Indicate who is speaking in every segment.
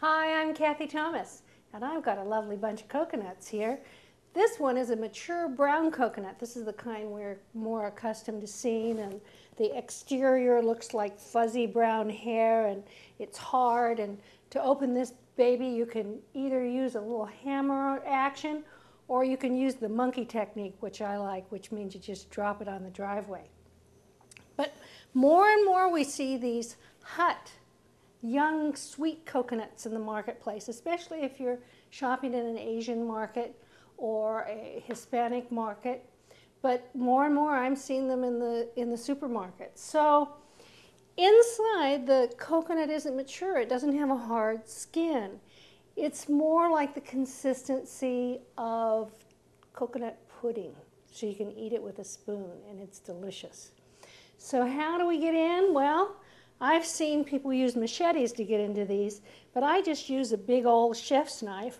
Speaker 1: Hi, I'm Cathy Thomas, and I've got a lovely bunch of coconuts here. This one is a mature brown coconut. This is the kind we're more accustomed to seeing, and the exterior looks like fuzzy brown hair, and it's hard. And to open this baby, you can either use a little hammer action, or you can use the monkey technique, which I like, which means you just drop it on the driveway. But more and more we see these hut young sweet coconuts in the marketplace, especially if you're shopping in an Asian market or a Hispanic market. But more and more I'm seeing them in the in the supermarket. So inside the coconut isn't mature. It doesn't have a hard skin. It's more like the consistency of coconut pudding. So you can eat it with a spoon and it's delicious. So how do we get in? Well, I've seen people use machetes to get into these, but I just use a big old chef's knife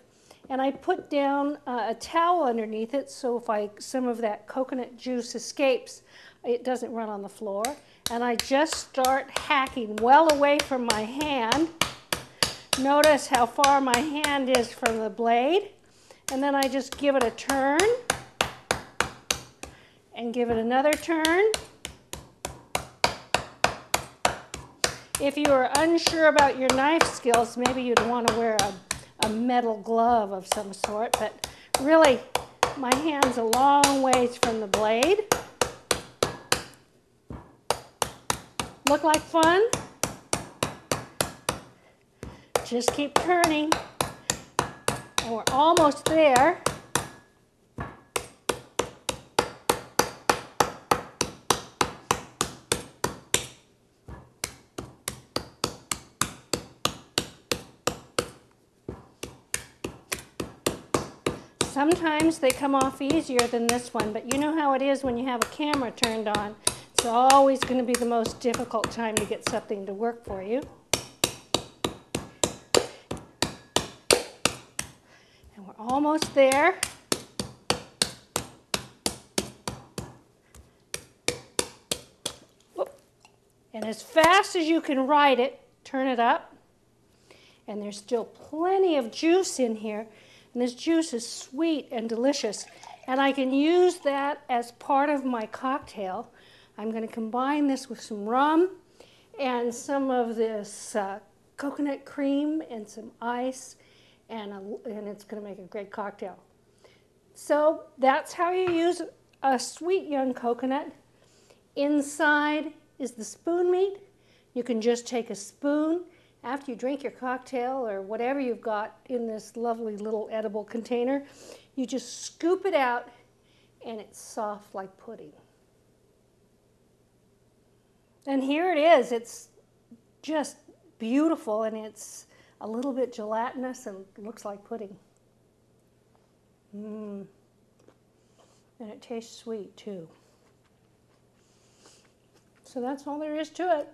Speaker 1: and I put down uh, a towel underneath it so if I, some of that coconut juice escapes, it doesn't run on the floor. And I just start hacking well away from my hand. Notice how far my hand is from the blade. And then I just give it a turn and give it another turn If you are unsure about your knife skills, maybe you'd want to wear a, a metal glove of some sort, but really, my hand's a long ways from the blade. Look like fun? Just keep turning. And we're almost there. Sometimes they come off easier than this one, but you know how it is when you have a camera turned on. It's always going to be the most difficult time to get something to work for you. And we're almost there. And as fast as you can ride it, turn it up. And there's still plenty of juice in here. And this juice is sweet and delicious. And I can use that as part of my cocktail. I'm going to combine this with some rum and some of this uh, coconut cream and some ice, and, a, and it's going to make a great cocktail. So that's how you use a sweet young coconut. Inside is the spoon meat. You can just take a spoon after you drink your cocktail or whatever you've got in this lovely little edible container, you just scoop it out and it's soft like pudding. And here it is. It's just beautiful and it's a little bit gelatinous and looks like pudding. Mmm. And it tastes sweet too. So that's all there is to it.